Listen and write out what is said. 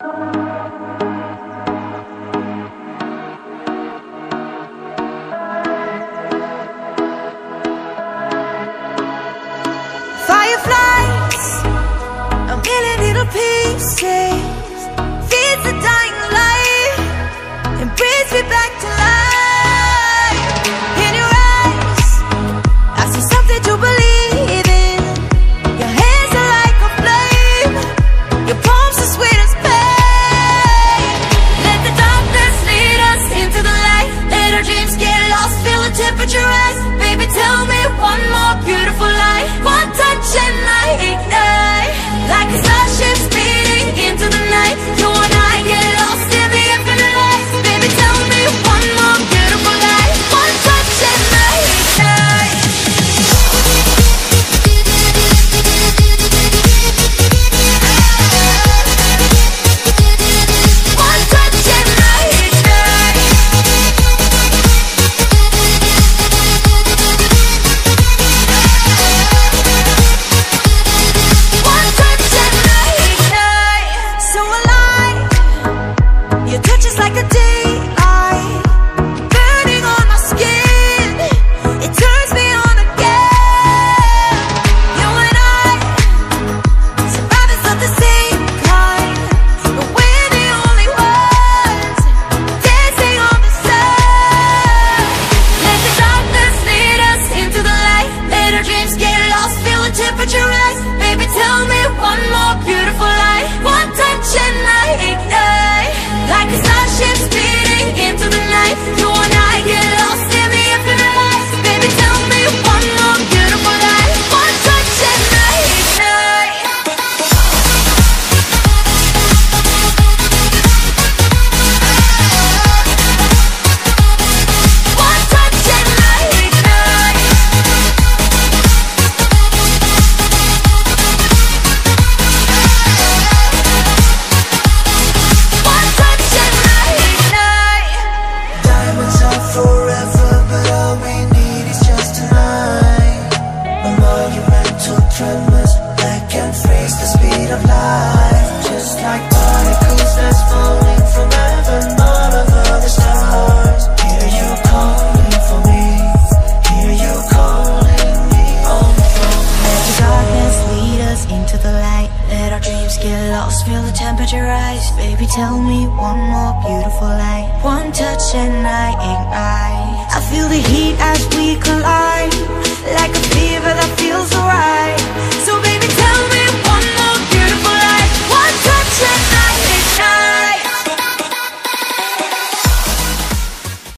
Fireflies, a million little pieces. gentle tremors that can freeze the speed of light Just like particles that's falling from heaven all over the stars. Hear you calling for me, hear you calling me. On the phone Let the darkness lead us into the light. Let our dreams get lost, feel the temperature rise. Baby tell me one more beautiful light One touch and I ain't I feel the heat as we collide. Like a